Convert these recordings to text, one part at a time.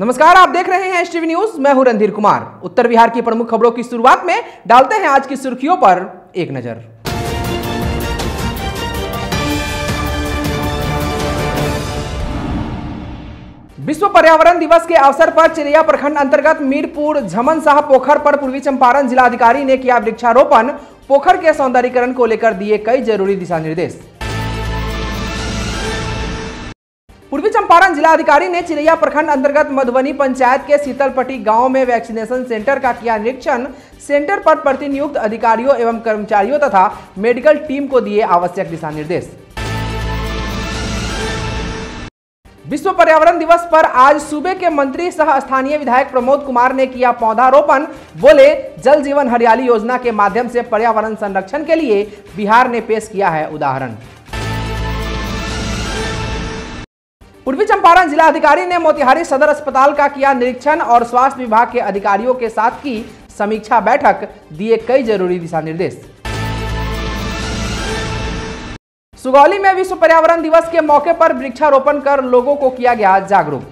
नमस्कार, आप देख रहे हैं टीवी न्यूज़ मैं हूँ रणधीर कुमार। उत्तर बिहार की प्रमुख खबरों की शुरुआत में डालते हैं आज की सुर्खियों पर एक नज़र। विश्व पर्यावरण दिवस के अवसर पर चिरैया प्रखंड अंतर्गत मीरपुर, झमन शाह पोखर पर पूर्वी चंपारण जिलाधिकारी ने किया वृक्षारोपण। पोखर के सौंदर्यीकरण को लेकर दिए कई ज़रूरी दिशा निर्देश। पूर्वी चंपारण जिलाधिकारी ने चिरैया प्रखंड अंतर्गत मधुबनी पंचायत के शीतलपट्टी गाँव में वैक्सीनेशन सेंटर का किया निरीक्षण। सेंटर पर प्रतिनियुक्त अधिकारियों एवं कर्मचारियों तथा मेडिकल टीम को दिए आवश्यक दिशा निर्देश विश्व पर्यावरण दिवस पर आज सूबे के मंत्री सह स्थानीय विधायक प्रमोद कुमार ने किया पौधारोपण। बोले, जल जीवन हरियाली योजना के माध्यम से पर्यावरण संरक्षण के लिए बिहार ने पेश किया है उदाहरण। पूर्वी चंपारण जिलाधिकारी ने मोतिहारी सदर अस्पताल का किया निरीक्षण और स्वास्थ्य विभाग के अधिकारियों के साथ की समीक्षा बैठक, दिए कई ज़रूरी दिशा निर्देश सुगौली में विश्व पर्यावरण दिवस के मौके पर वृक्षारोपण कर लोगों को किया गया जागरूक।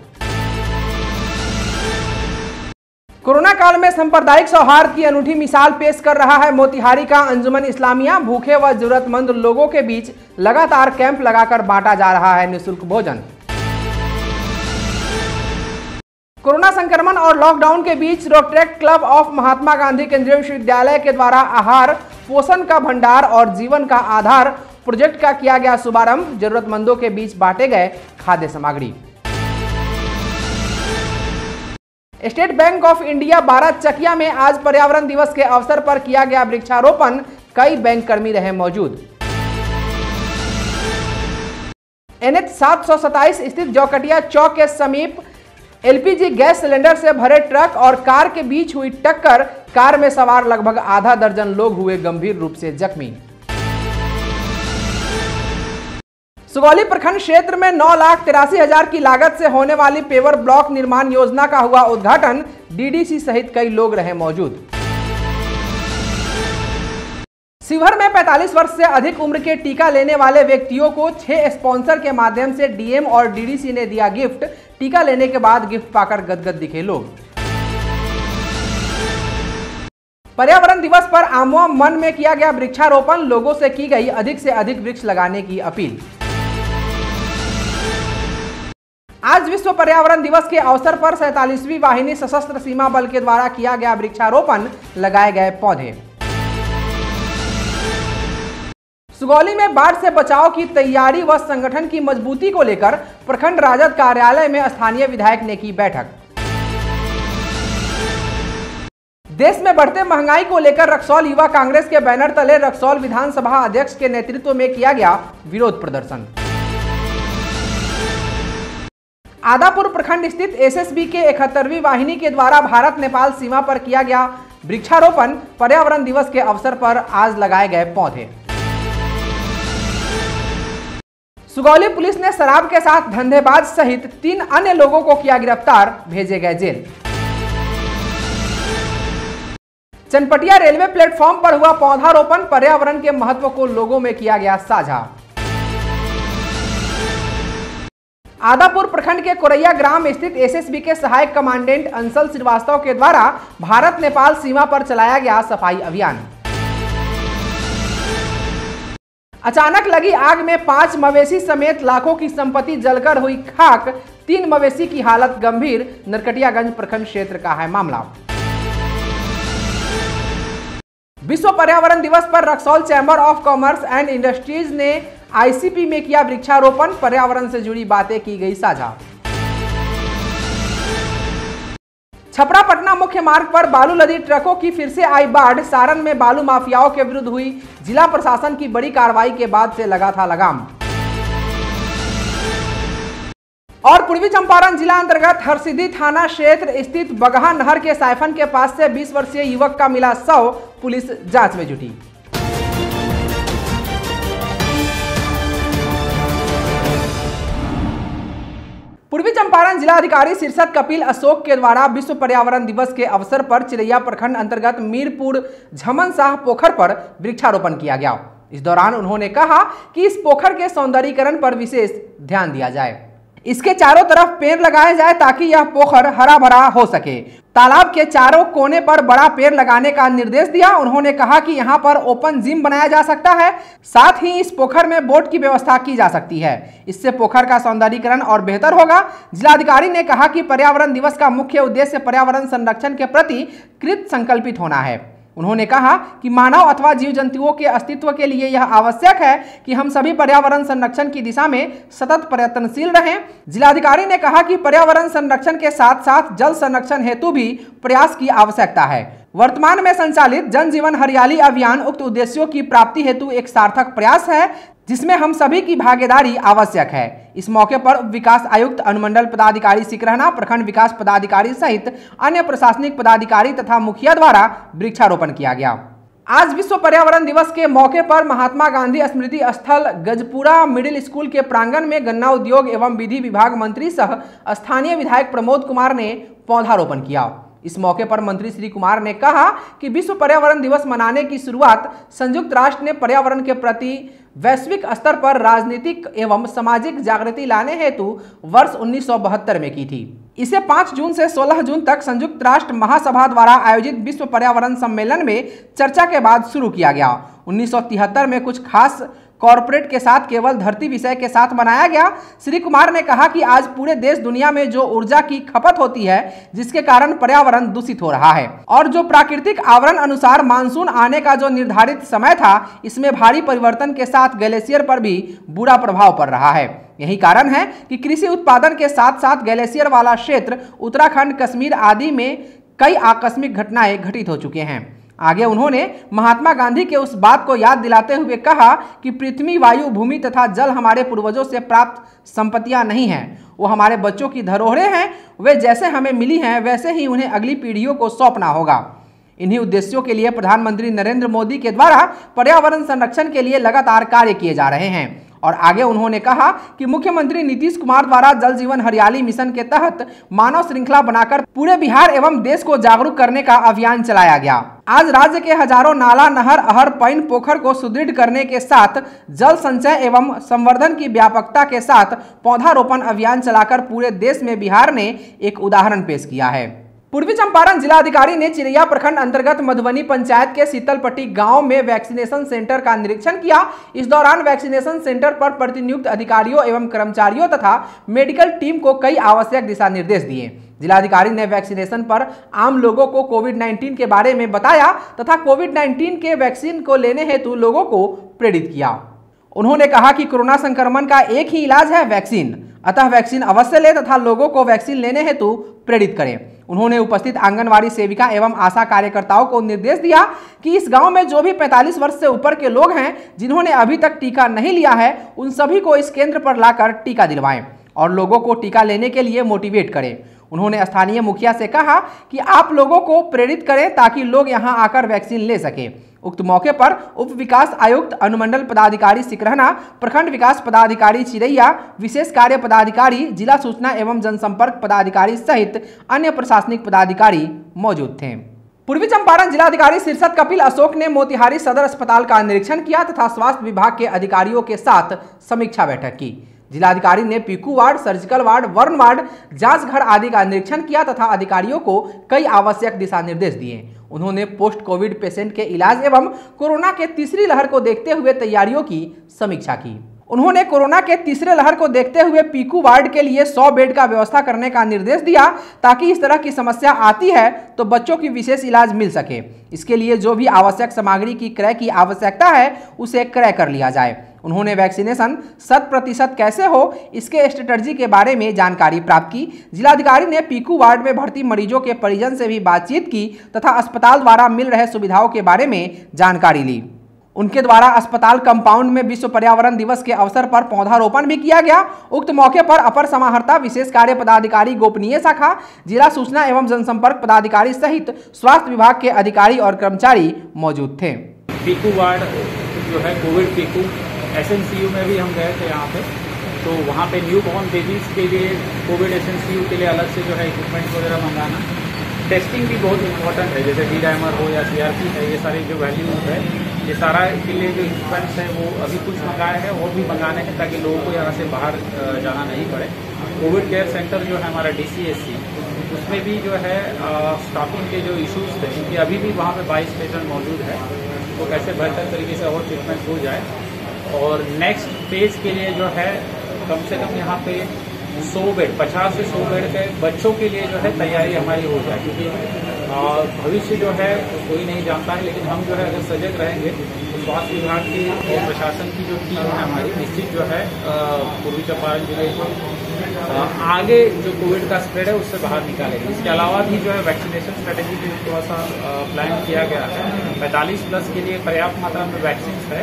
कोरोना काल में सांप्रदायिक सौहार्द की अनूठी मिसाल पेश कर रहा है मोतिहारी का अंजुमन इस्लामिया। भूखे व जरूरतमंद लोगों के बीच लगातार कैंप लगाकर बांटा जा रहा है निःशुल्क भोजन। कोरोना संक्रमण और लॉकडाउन के बीच Rotaract club of Mahatma Gandhi केंद्रीय विश्वविद्यालय के द्वारा आहार, पोषण का भंडार और जीवन का आधार प्रोजेक्ट का किया गया शुभारंभ। जरूरतमंदों के बीच बांटे गए खाद्य सामग्री। स्टेट बैंक ऑफ़ इंडिया बारह चकिया में आज पर्यावरण दिवस के अवसर पर किया गया वृक्षारोपण। कई बैंक कर्मी रहे मौजूद। एनएच सात सौ सताइस स्थित जौकटिया चौक के समीप एलपीजी गैस सिलेंडर से भरे ट्रक और कार के बीच हुई टक्कर। कार में सवार लगभग आधा दर्जन लोग हुए गंभीर रूप से जख्मी। सुगौली प्रखंड क्षेत्र में नौ लाख तिरासी हज़ार की लागत से होने वाली पेवर ब्लॉक निर्माण योजना का हुआ उद्घाटन। डीडीसी सहित कई लोग रहे मौजूद। शिवहर में 45 वर्ष से अधिक उम्र के टीका लेने वाले व्यक्तियों को छह स्पॉन्सर के माध्यम से डीएम और डीडीसी ने दिया गिफ्ट। टीका लेने के बाद गिफ्ट पाकर गदगद दिखे लोग। पर्यावरण दिवस पर आमवा मन में किया गया वृक्षारोपण। लोगों से की गई अधिक से अधिक वृक्ष लगाने की अपील। आज विश्व पर्यावरण दिवस के अवसर पर सैतालीसवीं वाहिनी सशस्त्र सीमा बल के द्वारा किया गया वृक्षारोपण। लगाए गए पौधे। सुगौली में बाढ़ से बचाव की तैयारी व संगठन की मजबूती को लेकर प्रखंड राजद कार्यालय में स्थानीय विधायक ने की बैठक। देश में बढ़ते महँगाई को लेकर रक्सौल युवा कांग्रेस के बैनर तले रक्सौल विधानसभा अध्यक्ष के नेतृत्व में किया गया विरोध प्रदर्शन। आदापुर प्रखंड स्थित एसएसबी के इकहत्तरवीं वाहिनी के द्वारा भारत नेपाल सीमा पर किया गया वृक्षारोपण पर्यावरण दिवस के अवसर पर आज लगाए गए पौधे। सुगौली पुलिस ने शराब के साथ धंधेबाज सहित तीन अन्य लोगों को किया गिरफ़्तार, भेजे गए जेल। चनपटिया रेलवे प्लेटफॉर्म पर हुआ पौधारोपण, पर्यावरण के महत्व को लोगों में किया गया साझा। आदापुर प्रखंड के कोरैया ग्राम स्थित एसएसबी के सहायक कमांडेंट अंसल श्रीवास्तव के द्वारा भारत नेपाल सीमा पर चलाया गया सफ़ाई अभियान। अचानक लगी आग में पाँच मवेशी समेत लाखों की संपत्ति जलकर हुई खाक। तीन मवेशी की हालत गंभीर। नरकटियागंज प्रखंड क्षेत्र का है मामला। विश्व पर्यावरण दिवस पर Raxaul chamber of commerce and industries ने आईसीपी में किया वृक्षारोपण। पर्यावरण से जुड़ी बातें की गई साझा। छपरा पटना मुख्य मार्ग पर बालू लदी ट्रकों की फिर से आई बाढ़। सारण में बालू माफियाओं के विरुद्ध हुई। जिला प्रशासन की बड़ी कार्रवाई के बाद से लगा था लगाम। और पूर्वी चंपारण जिला अंतर्गत हरसिद्धि थाना क्षेत्र स्थित बगहा नहर के साइफन के पास से 20 वर्षीय युवक का मिला शव। पुलिस जाँच में जुटी। पूर्वी चंपारण जिलाधिकारी शीर्षक कपिल अशोक के द्वारा विश्व पर्यावरण दिवस के अवसर पर चिरैया प्रखंड अंतर्गत मीरपुर झमन शाह पोखर पर वृक्षारोपण किया गया। इस दौरान उन्होंने कहा कि इस पोखर के सौंदर्यीकरण पर विशेष ध्यान दिया जाए। इसके चारों तरफ़ पेड़ लगाए जाए ताकि यह पोखर हरा भरा हो सके। तालाब के चारों कोने पर बड़ा पेड़ लगाने का निर्देश दिया। उन्होंने कहा कि यहाँ पर ओपन जिम बनाया जा सकता है, साथ ही इस पोखर में बोट की व्यवस्था की जा सकती है। इससे पोखर का सौंदर्यीकरण और बेहतर होगा। जिलाधिकारी ने कहा कि पर्यावरण दिवस का मुख्य उद्देश्य पर्यावरण संरक्षण के प्रति कृत संकल्पित होना है। उन्होंने कहा कि मानव अथवा जीव जंतुओं के अस्तित्व के लिए यह आवश्यक है कि हम सभी पर्यावरण संरक्षण की दिशा में सतत प्रयत्नशील रहें। जिलाधिकारी ने कहा कि पर्यावरण संरक्षण के साथ साथ जल संरक्षण हेतु भी प्रयास की आवश्यकता है। वर्तमान में संचालित जनजीवन हरियाली अभियान उक्त उद्देश्यों की प्राप्ति हेतु एक सार्थक प्रयास है। जिसमें हम सभी की भागीदारी आवश्यक है। इस मौके पर विकास आयुक्त, अनुमंडल पदाधिकारी सिकरहना प्रखंड विकास पदाधिकारी सहित अन्य प्रशासनिक पदाधिकारी तथा मुखिया द्वारा वृक्षारोपण किया गया। आज विश्व पर्यावरण दिवस के मौके पर महात्मा गांधी स्मृति स्थल, गजपुरा मिडिल स्कूल के प्रांगण में गन्ना उद्योग एवं विधि विभाग मंत्री सह स्थानीय विधायक प्रमोद कुमार ने पौधारोपण किया। इस मौके पर मंत्री श्री कुमार ने कहा कि विश्व पर्यावरण दिवस मनाने की शुरुआत संयुक्त राष्ट्र ने पर्यावरण के प्रति वैश्विक स्तर पर राजनीतिक एवं सामाजिक जागृति लाने हेतु वर्ष 1972 में की थी। इसे 5 जून से 16 जून तक संयुक्त राष्ट्र महासभा द्वारा आयोजित विश्व पर्यावरण सम्मेलन में चर्चा के बाद शुरू किया गया। 1973 में कुछ खास कॉरपोरेट के साथ केवल धरती विषय के साथ बनाया गया। श्री कुमार ने कहा कि आज पूरे देश दुनिया में जो ऊर्जा की खपत होती है, जिसके कारण पर्यावरण दूषित हो रहा है। और जो प्राकृतिक आवरण अनुसार मानसून आने का जो निर्धारित समय था, इसमें भारी परिवर्तन के साथ ग्लेशियर पर भी बुरा प्रभाव पड़ रहा है। यही कारण है कि कृषि उत्पादन के साथ साथ ग्लेशियर वाला क्षेत्र, उत्तराखंड, कश्मीर आदि में कई आकस्मिक घटनाएँ घटित हो चुके हैं। आगे उन्होंने महात्मा गांधी के उस बात को याद दिलाते हुए कहा कि पृथ्वी, वायु, भूमि तथा जल हमारे पूर्वजों से प्राप्त संपत्तियाँ नहीं हैं। वो हमारे बच्चों की धरोहरें हैं। वे जैसे हमें मिली हैं, वैसे ही उन्हें अगली पीढ़ियों को सौंपना होगा। इन्हीं उद्देश्यों के लिए प्रधानमंत्री नरेंद्र मोदी के द्वारा पर्यावरण संरक्षण के लिए लगातार कार्य किए जा रहे हैं। और आगे उन्होंने कहा कि मुख्यमंत्री नीतीश कुमार द्वारा जल जीवन हरियाली मिशन के तहत मानव श्रृंखला बनाकर पूरे बिहार एवं देश को जागरूक करने का अभियान चलाया गया। आज राज्य के हज़ारों नाला, नहर, अहर पैन पोखर को सुदृढ़ करने के साथ जल संचय एवं संवर्धन की व्यापकता के साथ पौधारोपण अभियान चलाकर पूरे देश में बिहार ने एक उदाहरण पेश किया है। पूर्वी चंपारण जिलाधिकारी ने चिड़ैया प्रखंड अंतर्गत मधुबनी पंचायत के शीतलपट्टी गाँव में वैक्सीनेशन सेंटर का निरीक्षण किया। इस दौरान वैक्सीनेशन सेंटर पर प्रतिनियुक्त अधिकारियों एवं कर्मचारियों तथा मेडिकल टीम को कई आवश्यक दिशा निर्देश दिए। जिलाधिकारी ने वैक्सीनेशन पर आम लोगों को कोविड 19 के बारे में बताया तथा कोविड 19 के वैक्सीन को लेने हेतु लोगों को प्रेरित किया। उन्होंने कहा कि कोरोना संक्रमण का एक ही इलाज है वैक्सीन। अतः वैक्सीन अवश्य ले तथा लोगों को वैक्सीन लेने हेतु प्रेरित करें। उन्होंने उपस्थित आंगनवाड़ी सेविका एवं आशा कार्यकर्ताओं को निर्देश दिया कि इस गाँव में जो भी 45 वर्ष से ऊपर के लोग हैं, जिन्होंने अभी तक टीका नहीं लिया है, उन सभी को इस केंद्र पर लाकर टीका दिलवाएँ और लोगों को टीका लेने के लिए मोटिवेट करें। उन्होंने स्थानीय मुखिया से कहा कि आप लोगों को प्रेरित करें ताकि लोग यहाँ आकर वैक्सीन ले सके। उक्त मौके पर उप विकास आयुक्त, अनुमंडल पदाधिकारी सिकरहना प्रखंड विकास पदाधिकारी चिरैया, विशेष कार्य पदाधिकारी, जिला सूचना एवं जनसंपर्क पदाधिकारी सहित अन्य प्रशासनिक पदाधिकारी मौजूद थे। पूर्वी चंपारण जिलाधिकारी शीर्षद कपिल अशोक ने मोतिहारी सदर अस्पताल का निरीक्षण किया तथा स्वास्थ्य विभाग के अधिकारियों के साथ समीक्षा बैठक की। जिलाधिकारी ने PICU ward, surgical ward, burn ward, जाँच घर आदि का निरीक्षण किया तथा अधिकारियों को कई आवश्यक दिशा निर्देश दिए। उन्होंने पोस्ट कोविड पेशेंट के इलाज एवं कोरोना के तीसरी लहर को देखते हुए तैयारियों की समीक्षा की। उन्होंने कोरोना के तीसरे लहर को देखते हुए पीकू वार्ड के लिए 100 बेड का व्यवस्था करने का निर्देश दिया ताकि इस तरह की समस्या आती है तो बच्चों की विशेष इलाज मिल सके। इसके लिए जो भी आवश्यक सामग्री की क्रय की आवश्यकता है, उसे क्रय कर लिया जाए। उन्होंने वैक्सीनेशन शत प्रतिशत कैसे हो, इसके स्ट्रेटर्जी के बारे में जानकारी प्राप्त की। जिलाधिकारी ने पीकू वार्ड में भर्ती मरीजों के परिजन से भी बातचीत की तथा अस्पताल द्वारा मिल रहे सुविधाओं के बारे में जानकारी ली। उनके द्वारा अस्पताल कंपाउंड में विश्व पर्यावरण दिवस के अवसर पर पौधारोपण भी किया गया। उक्त मौके पर अपर समाहर्ता, विशेष कार्य पदाधिकारी, गोपनीय शाखा, जिला सूचना एवं जनसंपर्क पदाधिकारी सहित स्वास्थ्य विभाग के अधिकारी और कर्मचारी मौजूद थे। पीकू वार्ड जो है, Covid PICU S N C U में भी हम गए थे यहाँ पे। तो वहाँ पे न्यू बॉर्न बेबीज के लिए Covid S N C U के लिए अलग से जो है इक्विपमेंट्स वगैरह मंगाना। टेस्टिंग भी बहुत इंपॉर्टेंट है, जैसे डी डायमर हो या सी आर पी है, ये सारे जो वैल्यूज़ है, ये सारा के लिए जो इक्विपमेंट्स हैं, वो अभी कुछ मंगाए हैं और भी मंगाने हैं ताकि लोगों को यहाँ से बाहर जाना नहीं पड़े। कोविड केयर सेंटर जो है हमारा डी सी एस सी उसमें भी जो है स्टाफिंग के जो इश्यूज़ थे, क्योंकि अभी भी वहाँ पे बाईस पेशेंट मौजूद है वो तो कैसे बेहतर तरीके से और ट्रीटमेंट हो जाए। और नेक्स्ट फ़ेज़ के लिए जो है, कम से कम यहाँ पे सौ बेड पचास से सौ बेड के बच्चों के लिए जो है तैयारी हमारी हो जाए क्योंकि भविष्य जो है, कोई नहीं जानता है, लेकिन हम जो है अगर सजग रहेंगे तो स्वास्थ्य विभाग की और प्रशासन की जो टीम है हमारी, निश्चित जो है पूर्वी चंपारण ज़िले को आगे जो कोविड का स्प्रेड है, उससे बाहर निकालेंगे। इसके अलावा भी जो है वैक्सीनेशन स्ट्रेटेजी भी थोड़ा सा प्लान किया गया है। पैंतालीस प्लस के लिए पर्याप्त मात्रा में वैक्सीन है।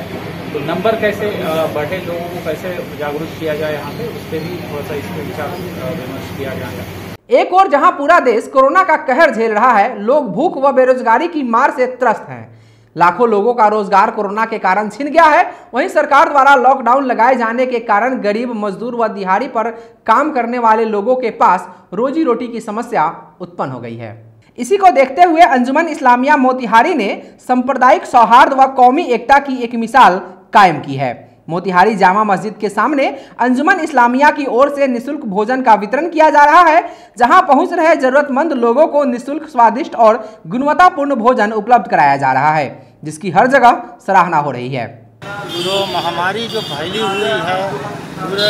तो नंबर कैसे बढ़े, लोगों को कैसे जागरूक किया जाए यहाँ पे, उस पर भी थोड़ा सा इस पर विचार विमर्श किया जाएगा एक और, जहाँ पूरा देश कोरोना का कहर झेल रहा है, लोग भूख व बेरोजगारी की मार से त्रस्त हैं। लाखों लोगों का रोज़गार कोरोना के कारण छिन गया है। वहीं सरकार द्वारा लॉकडाउन लगाए जाने के कारण गरीब, मजदूर व दिहाड़ी पर काम करने वाले लोगों के पास रोजी रोटी की समस्या उत्पन्न हो गई है। इसी को देखते हुए अंजुमन इस्लामिया मोतिहारी ने सांप्रदायिक सौहार्द व कौमी एकता की एक मिसाल कायम की है। मोतिहारी जामा मस्जिद के सामने अंजुमन इस्लामिया की ओर से निशुल्क भोजन का वितरण किया जा रहा है, जहाँ पहुँच रहे जरूरतमंद लोगों को निशुल्क स्वादिष्ट और गुणवत्तापूर्ण भोजन उपलब्ध कराया जा रहा है, जिसकी हर जगह सराहना हो रही है। जो महामारी जो फैली हुई है पूरे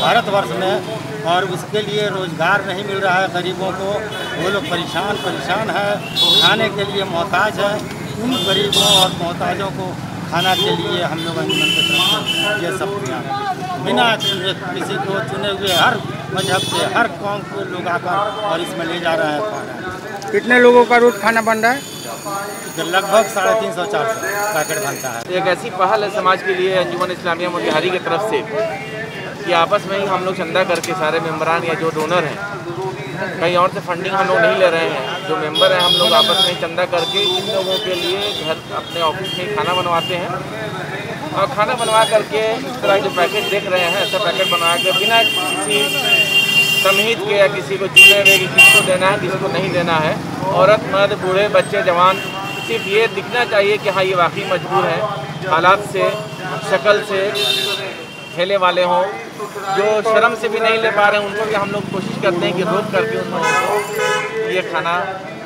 भारतवर्ष में, और उसके लिए रोज़गार नहीं मिल रहा है गरीबों को, वो लोग परेशान परेशान है, खाने के लिए मोहताज है। उन गरीबों और मोहताजों को खाना के लिए हम लोग अंजुमन की तरफ़ से ये सब किया। बिना किसी को चुने हुए हर मज़हब से हर कौम के लोग आकर और इसमें ले जा रहे हैं खाना। कितने लोगों का रोज खाना बन रहा है? लगभग साढ़े तीन सौ चार सौ पैकेट बनता है। एक ऐसी पहल है समाज के लिए अंजुमन इस्लामिया मोतिहारी की तरफ़ से कि आपस में ही हम लोग चंदा करके सारे मेम्बरान या जो डोनर हैं कहीं और से फंडिंग हम लोग नहीं ले रहे हैं। जो मेंबर हैं, हम लोग आपस में चंदा करके इन लोगों के लिए घर अपने ऑफ़िस में खाना बनवाते हैं। और खाना बनवा करके इस तरह जो पैकेट देख रहे हैं, ऐसा पैकेट बनवा के बिना किसी तमहीद के या किसी को चुने हुए कि किसको देना है किसको नहीं देना है। औरत, मर्द, बूढ़े, बच्चे, जवान, सिर्फ़ ये दिखना चाहिए कि हाँ ये वाकई मजबूर है। हालात से, शक्ल से, ठेले वाले हों जो शर्म से भी नहीं ले पा रहे हैं, उनको भी हम लोग कोशिश करते हैं कि रोक करके उन लोगों ये खाना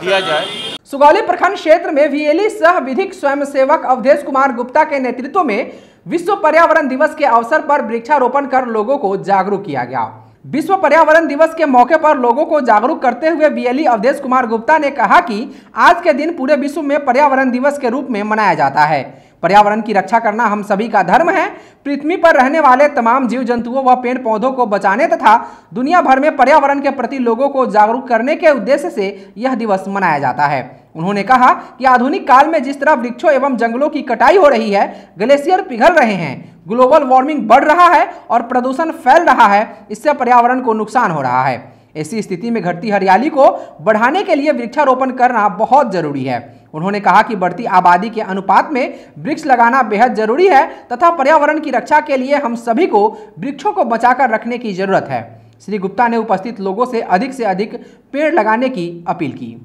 दिया जाए। सुगौली प्रखंड क्षेत्र में वीएलई सह विधिक स्वयंसेवक अवधेश कुमार गुप्ता के नेतृत्व में विश्व पर्यावरण दिवस के अवसर पर वृक्षारोपण कर लोगों को जागरूक किया गया। विश्व पर्यावरण दिवस के मौके पर लोगों को जागरूक करते हुए बीएलई अवधेश कुमार गुप्ता ने कहा कि आज के दिन पूरे विश्व में पर्यावरण दिवस के रूप में मनाया जाता है। पर्यावरण की रक्षा करना हम सभी का धर्म है। पृथ्वी पर रहने वाले तमाम जीव जंतुओं व पेड़ पौधों को बचाने तथा दुनिया भर में पर्यावरण के प्रति लोगों को जागरूक करने के उद्देश्य से यह दिवस मनाया जाता है। उन्होंने कहा कि आधुनिक काल में जिस तरह वृक्षों एवं जंगलों की कटाई हो रही है, ग्लेशियर पिघल रहे हैं, ग्लोबल वार्मिंग बढ़ रहा है और प्रदूषण फैल रहा है, इससे पर्यावरण को नुकसान हो रहा है। ऐसी स्थिति में घटती हरियाली को बढ़ाने के लिए वृक्षारोपण करना बहुत ज़रूरी है। उन्होंने कहा कि बढ़ती आबादी के अनुपात में वृक्ष लगाना बेहद ज़रूरी है तथा पर्यावरण की रक्षा के लिए हम सभी को वृक्षों को बचाकर रखने की ज़रूरत है। श्री गुप्ता ने उपस्थित लोगों से अधिक से अधिक पेड़ लगाने की अपील की।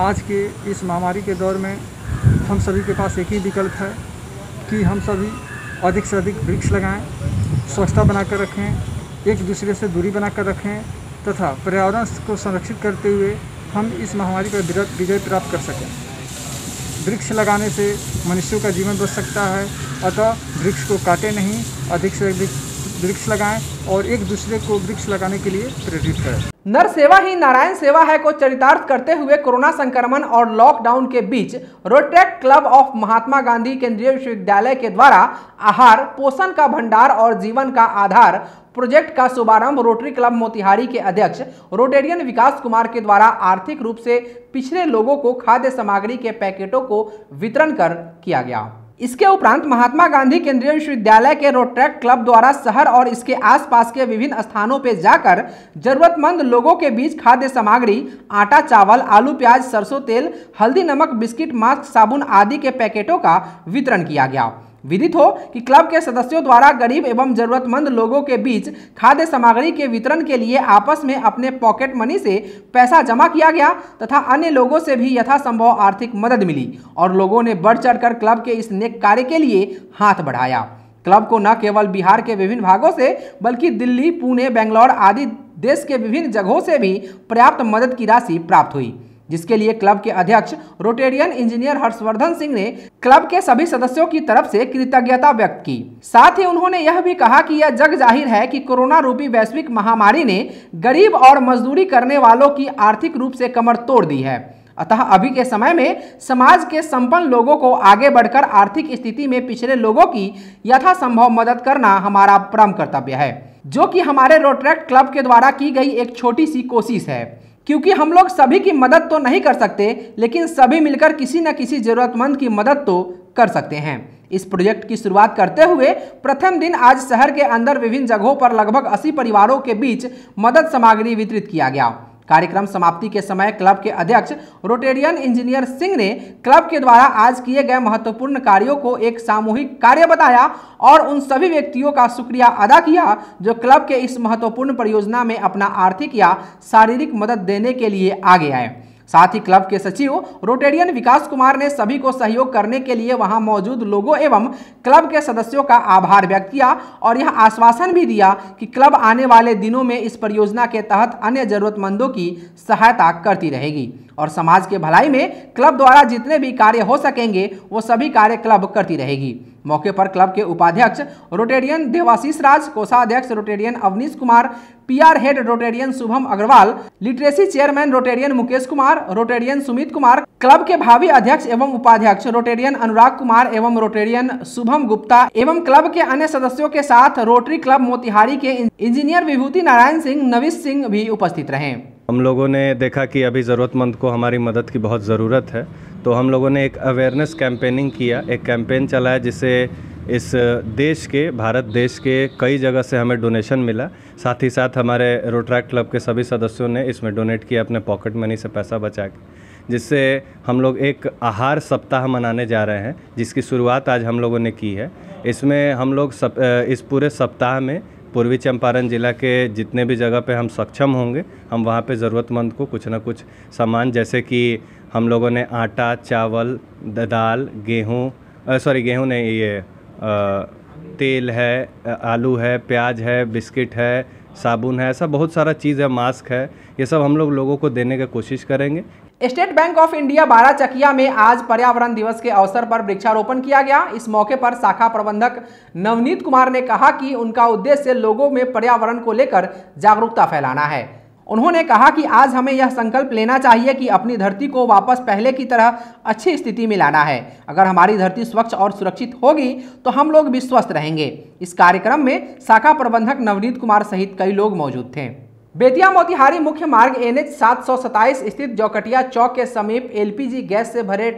आज के इस महामारी के दौर में हम सभी के पास एक ही विकल्प है कि हम सभी अधिक से अधिक वृक्ष लगाएँ, स्वच्छता बनाकर रखें, एक दूसरे से दूरी बनाकर रखें तथा पर्यावरण को संरक्षित करते हुए हम इस महामारी पर विजय प्राप्त कर सकें। वृक्ष लगाने से मनुष्यों का जीवन बच सकता है, अतः वृक्ष को काटे नहीं, अधिक से अधिक वृक्ष लगाएँ और एक दूसरे को वृक्ष लगाने के लिए प्रेरित करें। नर सेवा ही नारायण सेवा है को चरितार्थ करते हुए कोरोना संक्रमण और लॉकडाउन के बीच Rotaract club of Mahatma Gandhi केंद्रीय विश्वविद्यालय के द्वारा आहार, पोषण का भंडार और जीवन का आधार प्रोजेक्ट का शुभारंभ रोटरी क्लब मोतिहारी के अध्यक्ष रोटेरियन विकास कुमार के द्वारा आर्थिक रूप से पिछड़े लोगों को खाद्य सामग्री के पैकेटों को वितरण कर किया गया। इसके उपरांत महात्मा गांधी केंद्रीय विश्वविद्यालय के रोट्रैक क्लब द्वारा शहर और इसके आसपास के विभिन्न स्थानों पर जाकर जरूरतमंद लोगों के बीच खाद्य सामग्री, आटा, चावल, आलू, प्याज, सरसों तेल, हल्दी, नमक, बिस्किट, मास्क, साबुन आदि के पैकेटों का वितरण किया गया। विदित हो कि क्लब के सदस्यों द्वारा गरीब एवं जरूरतमंद लोगों के बीच खाद्य सामग्री के वितरण के लिए आपस में अपने पॉकेट मनी से पैसा जमा किया गया तथा अन्य लोगों से भी यथासंभव आर्थिक मदद मिली और लोगों ने बढ़ चढ़कर क्लब के इस नेक कार्य के लिए हाथ बढ़ाया। क्लब को न केवल बिहार के विभिन्न भागों से, बल्कि दिल्ली, पुणे, बेंगलौर आदि देश के विभिन्न जगहों से भी पर्याप्त मदद की राशि प्राप्त हुई। जिसके लिए क्लब के अध्यक्ष, रोटेरियन इंजीनियर हर्षवर्धन सिंह ने क्लब के सभी सदस्यों की तरफ़ से कृतज्ञता व्यक्त की। साथ ही उन्होंने यह भी कहा कि यह जग ज़ाहिर है कि कोरोना रूपी वैश्विक महामारी ने गरीब और मजदूरी करने वालों की आर्थिक रूप से कमर तोड़ दी है। अतः अभी के समय में समाज के संपन्न लोगों को आगे बढ़कर आर्थिक स्थिति में पिछड़े लोगों की यथासंभव मदद करना हमारा परम कर्तव्य है, जो कि हमारे रोट्रैक्ट क्लब के द्वारा की गई एक छोटी सी कोशिश है। क्योंकि हम लोग सभी की मदद तो नहीं कर सकते, लेकिन सभी मिलकर किसी न किसी जरूरतमंद की मदद तो कर सकते हैं। इस प्रोजेक्ट की शुरुआत करते हुए प्रथम दिन आज शहर के अंदर विभिन्न जगहों पर लगभग 80 परिवारों के बीच मदद सामग्री वितरित किया गया। कार्यक्रम समाप्ति के समय क्लब के अध्यक्ष रोटेरियन इंजीनियर सिंह ने क्लब के द्वारा आज किए गए महत्वपूर्ण कार्यों को एक सामूहिक कार्य बताया और उन सभी व्यक्तियों का शुक्रिया अदा किया जो क्लब के इस महत्वपूर्ण परियोजना में अपना आर्थिक या शारीरिक मदद देने के लिए आगे आए। साथ ही क्लब के सचिव रोटेरियन विकास कुमार ने सभी को सहयोग करने के लिए वहाँ मौजूद लोगों एवं क्लब के सदस्यों का आभार व्यक्त किया और यह आश्वासन भी दिया कि क्लब आने वाले दिनों में इस परियोजना के तहत अन्य जरूरतमंदों की सहायता करती रहेगी। और समाज के भलाई में क्लब द्वारा जितने भी कार्य हो सकेंगे, वो सभी कार्य क्लब करती रहेगी। मौके पर क्लब के उपाध्यक्ष रोटेरियन देवाशीष राज, कोषाध्यक्ष Rotarian Avnish Kumar, PR head Rotarian Shubham Agrawal, literacy chairman Rotarian Mukesh Kumar, Rotarian Sumit Kumar, club के भावी अध्यक्ष एवं उपाध्यक्ष रोटेरियन अनुराग कुमार एवं रोटेरियन शुभम गुप्ता एवं क्लब के अन्य सदस्यों के साथ रोटरी क्लब मोतिहारी के इंजीनियर विभूति नारायण सिंह, नवीश सिंह भी उपस्थित रहे। हम लोगों ने देखा कि अभी ज़रूरतमंद को हमारी मदद की बहुत ज़रूरत है। तो हम लोगों ने एक अवेयरनेस कैंपेनिंग किया, एक कैंपेन चलाया जिससे इस देश के, भारत देश के कई जगह से हमें डोनेशन मिला। साथ ही साथ हमारे रोट्रैक क्लब के सभी सदस्यों ने इसमें डोनेट किया अपने पॉकेट मनी से पैसा बचा के, जिससे हम लोग एक आहार सप्ताह मनाने जा रहे हैं, जिसकी शुरुआत आज हम लोगों ने की है। इसमें हम लोग सब, इस पूरे सप्ताह में पूर्वी चंपारण जिला के जितने भी जगह पे हम सक्षम होंगे, हम वहाँ पे ज़रूरतमंद को कुछ ना कुछ सामान, जैसे कि हम लोगों ने आटा, चावल दाल, गेहूँ सॉरी गेहूँ नहीं, ये तेल है आलू है, प्याज है, बिस्किट है, साबुन है, ऐसा बहुत सारा चीज़ है, मास्क है, ये सब हम लोग लोगों को देने की कोशिश करेंगे। स्टेट बैंक ऑफ़ इंडिया बारह चकिया में आज पर्यावरण दिवस के अवसर पर वृक्षारोपण किया गया। इस मौके पर शाखा प्रबंधक नवनीत कुमार ने कहा कि उनका उद्देश्य लोगों में पर्यावरण को लेकर जागरूकता फैलाना है। उन्होंने कहा कि आज हमें यह संकल्प लेना चाहिए कि अपनी धरती को वापस पहले की तरह अच्छी स्थिति में लाना है। अगर हमारी धरती स्वच्छ और सुरक्षित होगी तो हम लोग भी स्वस्थ रहेंगे। इस कार्यक्रम में शाखा प्रबंधक नवनीत कुमार सहित कई लोग मौजूद थे। बेतिया मोतिहारी मुख्य मार्ग एन एच स्थित जौकटिया चौक के समीप एलपीजी गैस से भरे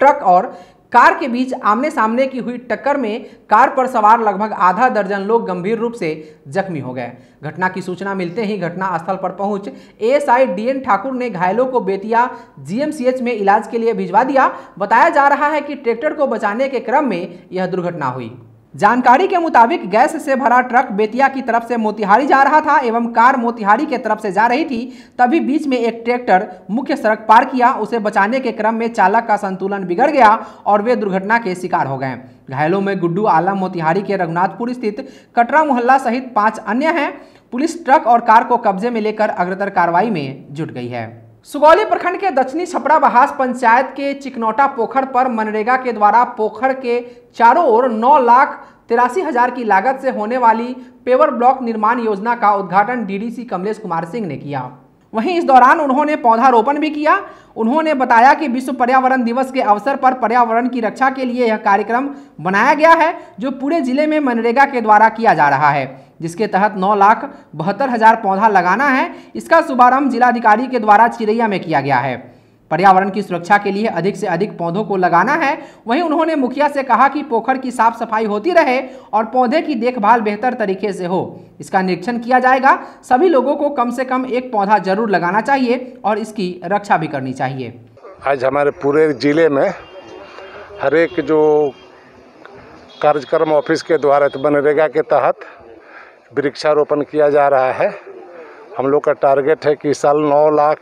ट्रक और कार के बीच आमने सामने की हुई टक्कर में कार पर सवार लगभग आधा दर्जन लोग गंभीर रूप से जख्मी हो गए। घटना की सूचना मिलते ही घटना स्थल पर पहुँच एएसआई डीएन ठाकुर ने घायलों को बेतिया जीएमसीएच में इलाज के लिए भिजवा दिया। बताया जा रहा है कि ट्रैक्टर को बचाने के क्रम में यह दुर्घटना हुई। जानकारी के मुताबिक गैस से भरा ट्रक बेतिया की तरफ़ से मोतिहारी जा रहा था एवं कार मोतिहारी के तरफ़ से जा रही थी। तभी बीच में एक ट्रैक्टर मुख्य सड़क पार किया, उसे बचाने के क्रम में चालक का संतुलन बिगड़ गया और वे दुर्घटना के शिकार हो गए। घायलों में गुड्डू आलम मोतिहारी के रघुनाथपुर स्थित कटरा मोहल्ला सहित पाँच अन्य हैं। पुलिस ट्रक और कार को कब्जे में लेकर अग्रतर कार्रवाई में जुट गई है। सुगौली प्रखंड के दक्षिणी छपड़ा बहास पंचायत के चिकनौटा पोखर पर मनरेगा के द्वारा पोखर के चारों ओर नौ लाख तिरासी हज़ार की लागत से होने वाली पेवर ब्लॉक निर्माण योजना का उद्घाटन डीडीसी कमलेश कुमार सिंह ने किया। वहीं इस दौरान उन्होंने पौधारोपण भी किया। उन्होंने बताया कि विश्व पर्यावरण दिवस के अवसर पर पर्यावरण की रक्षा के लिए यह कार्यक्रम बनाया गया है, जो पूरे ज़िले में मनरेगा के द्वारा किया जा रहा है, जिसके तहत नौ लाख बहत्तर हज़ार पौधा लगाना है। इसका शुभारंभ जिलाधिकारी के द्वारा चिरैया में किया गया है। पर्यावरण की सुरक्षा के लिए अधिक से अधिक पौधों को लगाना है। वहीं उन्होंने मुखिया से कहा कि पोखर की साफ़ सफ़ाई होती रहे और पौधे की देखभाल बेहतर तरीके से हो। इसका निरीक्षण किया जाएगा। सभी लोगों को कम से कम एक पौधा ज़रूर लगाना चाहिए और इसकी रक्षा भी करनी चाहिए। आज हमारे पूरे ज़िले में हर एक जो कार्यक्रम ऑफ़िस के द्वारा तो मनरेगा के तहत वृक्षारोपण किया जा रहा है। हम लोग का टारगेट है कि साल नौ लाख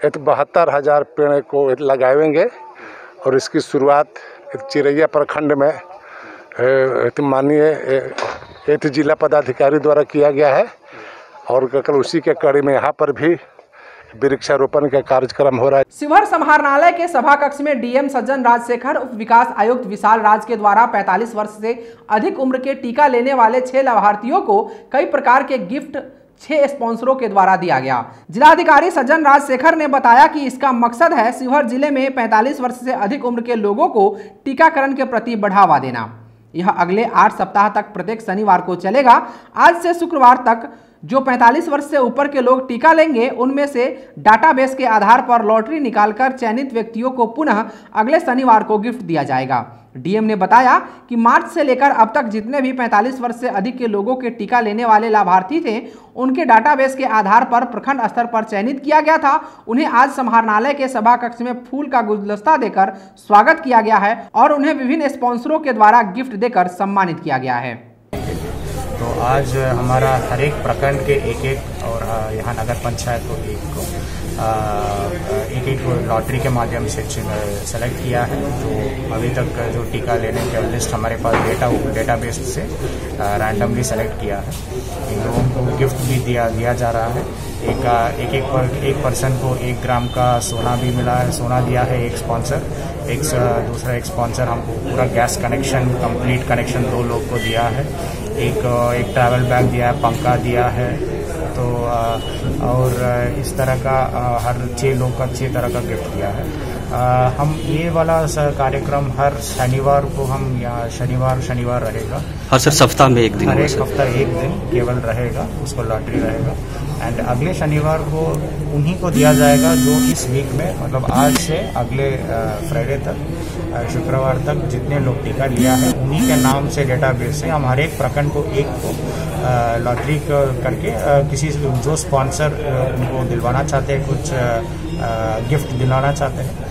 एक बहत्तर हज़ार पेड़ को लगाएँगे और इसकी शुरुआत एक चिरैया प्रखंड में माननीय ए, एथ जिला पदाधिकारी द्वारा किया गया है और कल उसी के कड़ी में यहाँ पर भी वृक्षारोपण का कार्यक्रम हो रहा है। शिवहर समाहरणालय के सभा कक्ष में डीएम सज्जन राजशेखर उप विकास आयुक्त विशाल राज के द्वारा 45 वर्ष से अधिक उम्र के टीका लेने वाले छह लाभार्थियों को कई प्रकार के गिफ्ट छह स्पॉन्सरों के द्वारा दिया गया। जिलाधिकारी सज्जन राज शेखर ने बताया कि इसका मकसद है शिवहर ज़िले में 45 वर्ष से अधिक उम्र के लोगों को टीकाकरण के प्रति बढ़ावा देना। यह अगले आठ सप्ताह तक प्रत्येक शनिवार को चलेगा। आज से शुक्रवार तक जो 45 वर्ष से ऊपर के लोग टीका लेंगे, उनमें से डाटाबेस के आधार पर लॉटरी निकालकर चयनित व्यक्तियों को पुनः अगले शनिवार को गिफ्ट दिया जाएगा। डीएम ने बताया कि मार्च से लेकर अब तक जितने भी 45 वर्ष से अधिक के लोगों के टीका लेने वाले लाभार्थी थे, उनके डाटाबेस के आधार पर प्रखंड स्तर पर चयनित किया गया था। उन्हें आज समाहरणालय के सभा कक्ष में फूल का गुलदस्ता देकर स्वागत किया गया है और उन्हें विभिन्न स्पॉन्सरों के द्वारा गिफ्ट देकर सम्मानित किया गया है। तो आज हमारा हर एक प्रखंड के एक एक और यहाँ नगर पंचायत को एक को एक एक लॉटरी के माध्यम से सेलेक्ट किया है। जो अभी तक जो टीका लेने के लिस्ट हमारे पास डेटा डेटा बेस से रैंडमली सेलेक्ट किया है। इन लोगों को गिफ्ट भी दिया दिया जा रहा है। एक एक एक पर, एक पर्सन को एक ग्राम का सोना भी मिला है, सोना दिया है एक स्पॉन्सर एक दूसरा एक स्पॉन्सर हमको पूरा गैस कनेक्शन कंप्लीट कनेक्शन दो लोग को दिया है। एक एक ट्रैवल बैग दिया है पंखा दिया है। तो और इस तरह का हर छः लोग का छः तरह का गिफ्ट दिया है। हम ये वाला कार्यक्रम हर शनिवार को हम यहाँ शनिवार शनिवार रहेगा। हर सर सप्ताह में एक दिन हर एक हफ़्ता एक दिन केवल रहेगा उसको लॉटरी रहेगा। एंड अगले शनिवार को उन्हीं को दिया जाएगा जो इस वीक में मतलब आज से अगले फ्राइडे तक शुक्रवार तक जितने लोग टीका लिया है, उन्हीं के नाम से डेटाबेस से हम हर एक प्रखंड को एक को लॉटरी करके किसी जो स्पॉन्सर उनको दिलवाना चाहते हैं, कुछ गिफ्ट दिलाना चाहते हैं।